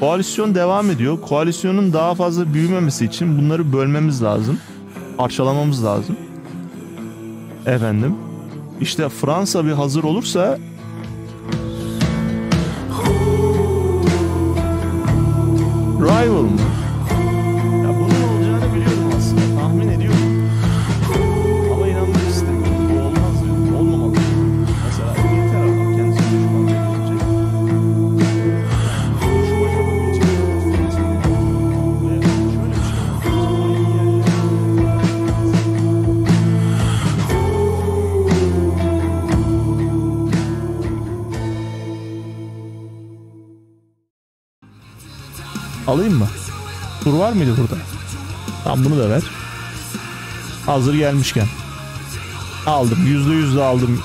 Koalisyon devam ediyor. Koalisyonun daha fazla büyümemesi için bunları bölmemiz lazım. Parçalamamız lazım. Efendim. İşte Fransa bir hazır olursa Rival mı? Alayım mı? Tur var mıydı burada? Tamam bunu da ver. Hazır gelmişken. Aldım. Yüzde yüz de aldım